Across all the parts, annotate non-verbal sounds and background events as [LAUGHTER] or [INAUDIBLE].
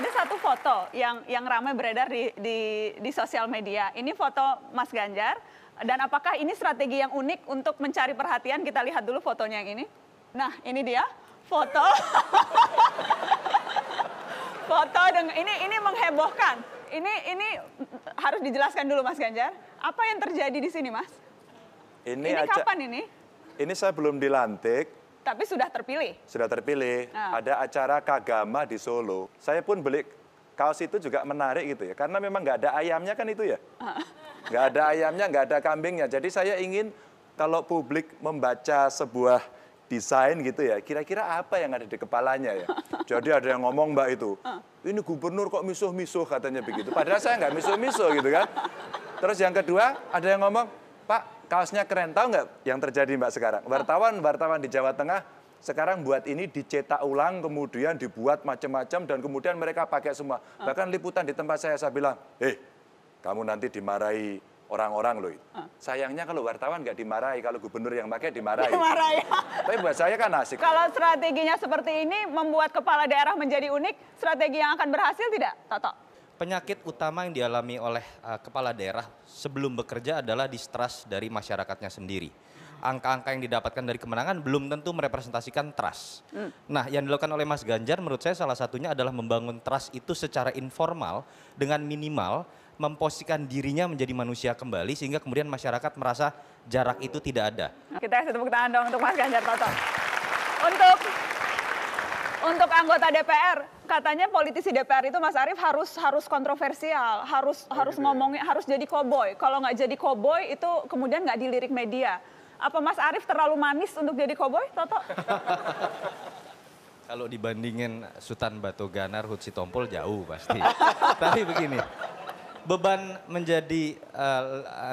ada satu foto yang yang ramai beredar di, di di sosial media. Ini foto Mas Ganjar dan apakah ini strategi yang unik untuk mencari perhatian? Kita lihat dulu fotonya yang ini. Nah, ini dia foto. [LAUGHS] foto dengan ini ini menghebohkan. Ini ini harus dijelaskan dulu Mas Ganjar. Apa yang terjadi di sini, Mas? Ini, Ini aja, kapan ini? ini saya belum dilantik, Tapi sudah terpilih. sudah terpilih. Ah. Ada acara Kagama di Solo. Saya pun beli kaos itu juga menarik gitu ya. Karena memang nggak ada ayamnya kan itu ya. Nggak ada ayamnya, nggak ada kambingnya. Jadi saya ingin kalau publik membaca sebuah desain gitu ya, kira-kira apa yang ada di kepalanya ya. [LAUGHS] Jadi ada yang ngomong mbak itu, ini gubernur kok misuh-misuh katanya begitu. Padahal saya nggak misuh-misuh gitu kan. Terus yang kedua ada yang ngomong, Pak kaosnya keren, tahu nggak yang terjadi mbak sekarang? Wartawan-wartawan di Jawa Tengah sekarang buat ini dicetak ulang, kemudian dibuat macam-macam dan kemudian mereka pakai semua. Bahkan liputan di tempat saya saya bilang, eh kamu nanti dimarahi orang-orang loh. Sayangnya kalau wartawan nggak dimarahi, kalau gubernur yang pakai dimarahi. Marah ya. [LAUGHS] Tapi buat saya kan asik. Kalau strateginya seperti ini membuat kepala daerah menjadi unik, strategi yang akan berhasil tidak, Toto? Penyakit utama yang dialami oleh uh, kepala daerah sebelum bekerja adalah distrust dari masyarakatnya sendiri. Angka-angka yang didapatkan dari kemenangan belum tentu merepresentasikan trust. Nah, yang dilakukan oleh Mas Ganjar menurut saya salah satunya adalah membangun trust itu secara informal dengan minimal memposisikan dirinya menjadi manusia kembali sehingga kemudian masyarakat merasa jarak itu tidak ada. Kita kasih tepuk tangan dong untuk Mas Ganjar Toto. Untuk untuk anggota DPR, katanya politisi DPR itu Mas Arief harus harus kontroversial, harus harus ngomongnya harus jadi koboi. Kalau nggak jadi koboi itu kemudian nggak dilirik media. Apa Mas Arief terlalu manis untuk jadi koboi, Toto? [LAUGHS] Kalau dibandingin Sultan Batu Ganar, Hut Sitompul jauh pasti. [LAUGHS] Tapi begini, beban menjadi eh,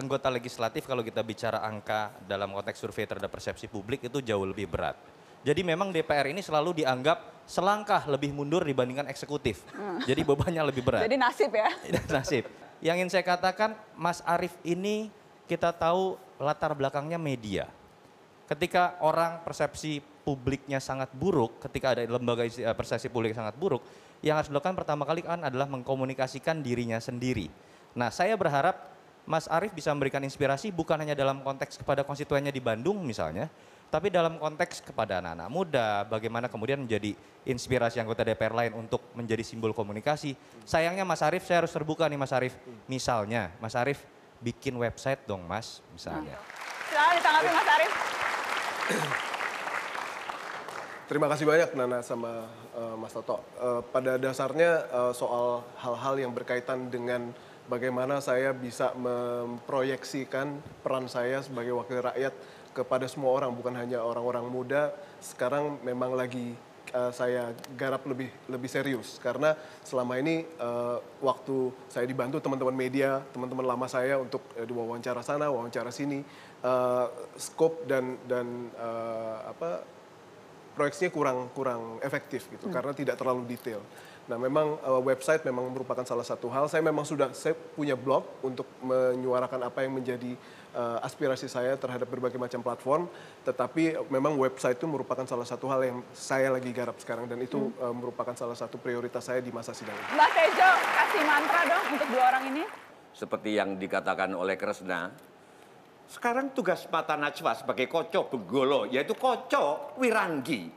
anggota legislatif kalau kita bicara angka dalam konteks survei terhadap persepsi publik itu jauh lebih berat. Jadi memang DPR ini selalu dianggap selangkah lebih mundur dibandingkan eksekutif. Jadi bebannya lebih berat. Jadi nasib ya. [LAUGHS] nasib. Yang ingin saya katakan, Mas Arief ini kita tahu latar belakangnya media. Ketika orang persepsi publiknya sangat buruk, ketika ada lembaga eh, persepsi publik sangat buruk, yang harus dilakukan pertama kali kan adalah mengkomunikasikan dirinya sendiri. Nah, saya berharap Mas Arief bisa memberikan inspirasi bukan hanya dalam konteks kepada konstituennya di Bandung misalnya, tapi dalam konteks kepada anak-anak muda, bagaimana kemudian menjadi inspirasi anggota DPR lain untuk menjadi simbol komunikasi. Sayangnya Mas Arief, saya harus terbuka nih Mas Arief. Misalnya, Mas Arief bikin website dong Mas, misalnya. Silahkan ditanggapi Mas Arief. Terima kasih banyak Nana sama eh, Mas Toto. Eh, pada dasarnya eh, soal hal-hal yang berkaitan dengan bagaimana saya bisa memproyeksikan peran saya sebagai wakil rakyat kepada semua orang, bukan hanya orang-orang muda. Sekarang memang lagi eh, saya garap lebih lebih serius karena selama ini eh, waktu saya dibantu teman-teman media, teman-teman lama saya untuk eh, diwawancara sana, wawancara sini, eh, scope dan dan eh, apa proyeksinya kurang kurang efektif gitu karena tidak terlalu detail. Nah, memang uh, website memang merupakan salah satu hal. Saya memang sudah saya punya blog untuk menyuarakan apa yang menjadi uh, aspirasi saya terhadap berbagai macam platform, tetapi memang website itu merupakan salah satu hal yang saya lagi garap sekarang dan itu uh, merupakan salah satu prioritas saya di masa sidang ini. Mbak Tejo, kasih mantra dong untuk dua orang ini. seperti yang dikatakan oleh Kresna, sekarang tugas Mata Najwa sebagai kocok Benggolo, yaitu kocok Wirangi.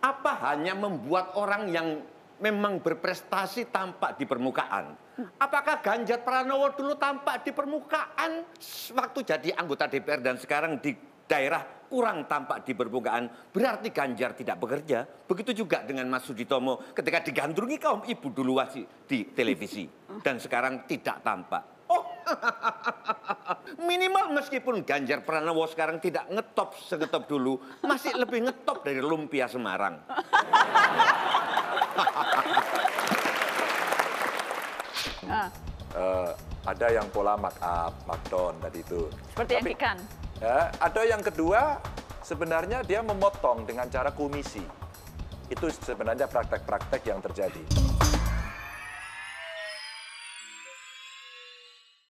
Apa hanya membuat orang yang memang berprestasi tampak di permukaan? Apakah Ganjar Pranowo dulu tampak di permukaan waktu jadi anggota DPR dan sekarang di daerah kurang tampak di permukaan? Berarti Ganjar tidak bekerja. Begitu juga dengan Mas Suditomo ketika digandrungi kaum ibu dulu di televisi [LAUGHS] dan sekarang tidak tampak. [LAUGHS] Minimal meskipun Ganjar Pranowo sekarang tidak ngetop segetop dulu, masih lebih ngetop dari lumpia Semarang. [LAUGHS] Eh, ada yang pola mark up, markdown tadi itu. seperti yang Tapi- Kikan. Ya, ada yang kedua, sebenarnya dia memotong dengan cara komisi. Itu sebenarnya praktek-praktek yang terjadi.